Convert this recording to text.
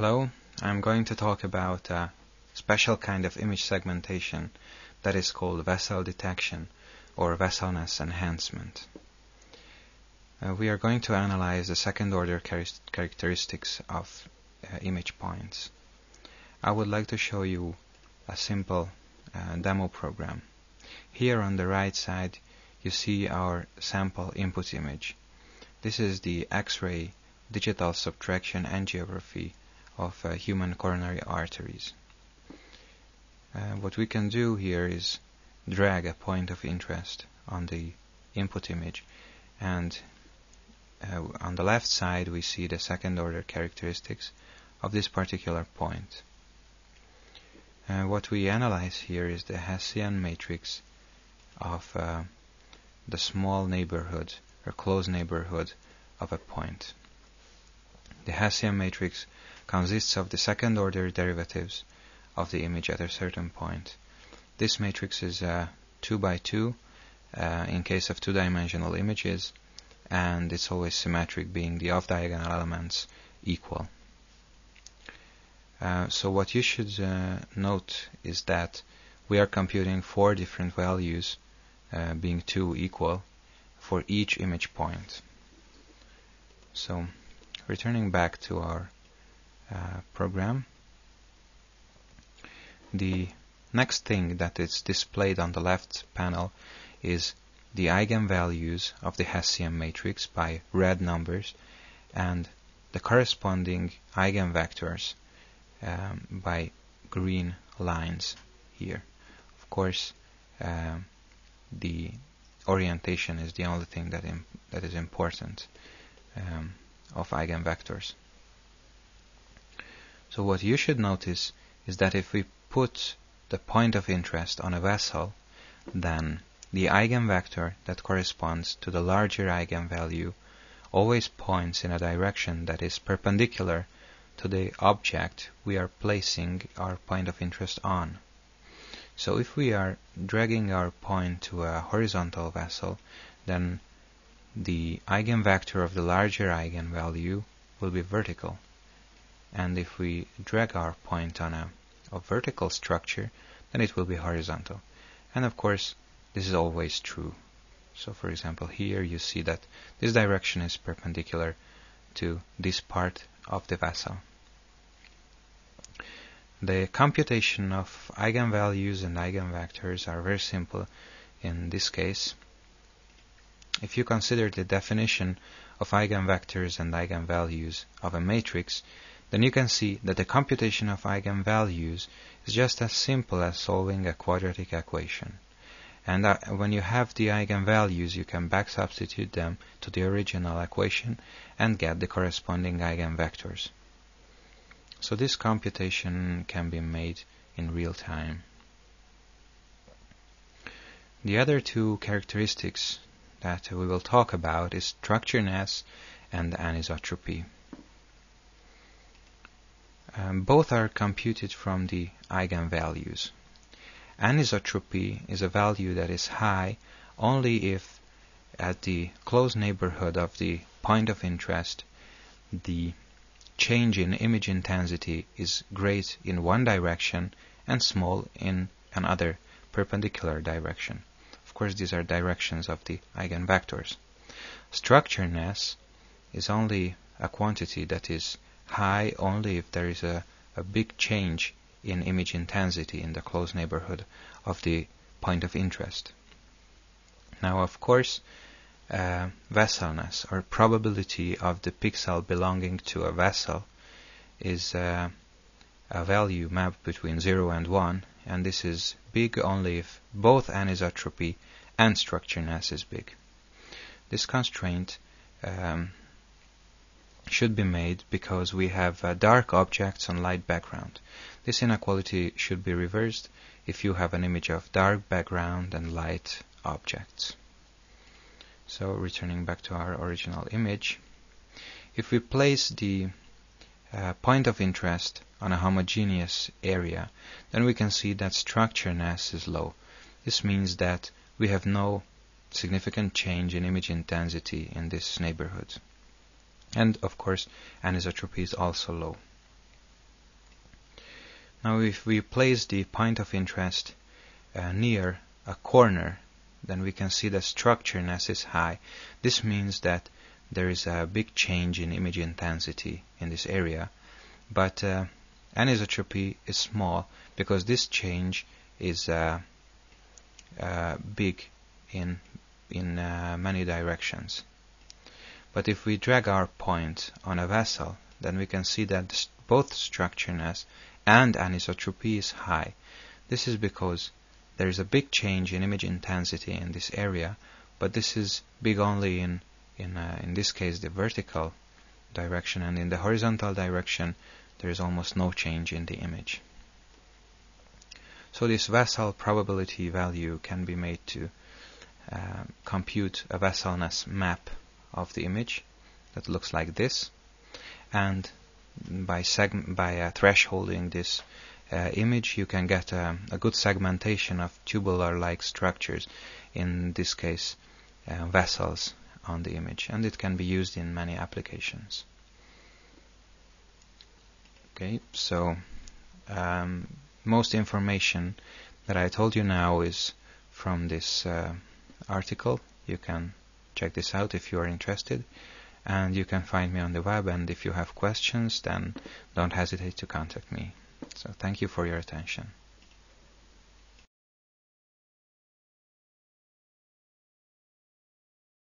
Hello, I'm going to talk about a special kind of image segmentation that is called vessel detection or vesselness enhancement. Uh, we are going to analyze the second order char characteristics of uh, image points. I would like to show you a simple uh, demo program. Here on the right side you see our sample input image. This is the X-ray digital subtraction angiography of uh, human coronary arteries. Uh, what we can do here is drag a point of interest on the input image and uh, on the left side we see the second order characteristics of this particular point. Uh, what we analyze here is the Hessian matrix of uh, the small neighborhood or close neighborhood of a point. The Hessian matrix consists of the second order derivatives of the image at a certain point. This matrix is uh, 2 by 2 uh, in case of two-dimensional images and it's always symmetric being the off-diagonal elements equal. Uh, so what you should uh, note is that we are computing four different values uh, being 2 equal for each image point. So returning back to our uh, program. The next thing that is displayed on the left panel is the eigenvalues of the Hessian matrix by red numbers and the corresponding eigenvectors um, by green lines here. Of course, um, the orientation is the only thing that, that is important um, of eigenvectors. So what you should notice is that if we put the point of interest on a vessel, then the eigenvector that corresponds to the larger eigenvalue always points in a direction that is perpendicular to the object we are placing our point of interest on. So if we are dragging our point to a horizontal vessel, then the eigenvector of the larger eigenvalue will be vertical and if we drag our point on a, a vertical structure then it will be horizontal. And of course this is always true. So for example here you see that this direction is perpendicular to this part of the vessel. The computation of eigenvalues and eigenvectors are very simple in this case. If you consider the definition of eigenvectors and eigenvalues of a matrix then you can see that the computation of eigenvalues is just as simple as solving a quadratic equation. And uh, when you have the eigenvalues, you can back substitute them to the original equation and get the corresponding eigenvectors. So this computation can be made in real time. The other two characteristics that we will talk about is structureness and anisotropy. Um, both are computed from the eigenvalues. Anisotropy is a value that is high only if at the close neighborhood of the point of interest the change in image intensity is great in one direction and small in another perpendicular direction. Of course, these are directions of the eigenvectors. Structureness is only a quantity that is high only if there is a, a big change in image intensity in the close neighborhood of the point of interest. Now, of course, uh, vesselness or probability of the pixel belonging to a vessel is uh, a value mapped between 0 and 1 and this is big only if both anisotropy and structureness is big. This constraint um, should be made because we have uh, dark objects on light background. This inequality should be reversed if you have an image of dark background and light objects. So returning back to our original image, if we place the uh, point of interest on a homogeneous area, then we can see that structure structureness is low. This means that we have no significant change in image intensity in this neighborhood and of course anisotropy is also low. Now if we place the point of interest uh, near a corner then we can see the structureness is high. This means that there is a big change in image intensity in this area but uh, anisotropy is small because this change is uh, uh, big in in uh, many directions. But if we drag our point on a vessel, then we can see that both structureness and anisotropy is high. This is because there is a big change in image intensity in this area, but this is big only in in uh, in this case the vertical direction, and in the horizontal direction there is almost no change in the image. So this vessel probability value can be made to uh, compute a vesselness map of the image that looks like this. And by by uh, thresholding this uh, image you can get a, a, good segmentation of tubular like structures in this case uh, vessels on the image. And it can be used in many applications. Okay so um, most information that I told you now is from this uh, article. You can check this out if you are interested. And you can find me on the web. And if you have questions, then don't hesitate to contact me. So thank you for your attention.